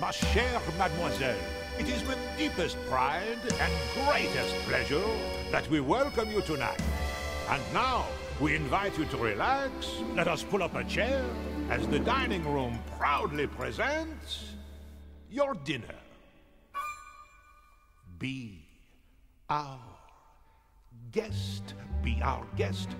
Ma chère mademoiselle, it is with deepest pride and greatest pleasure that we welcome you tonight. And now, we invite you to relax. Let us pull up a chair as the dining room proudly presents your dinner. Be our guest. Be our guest.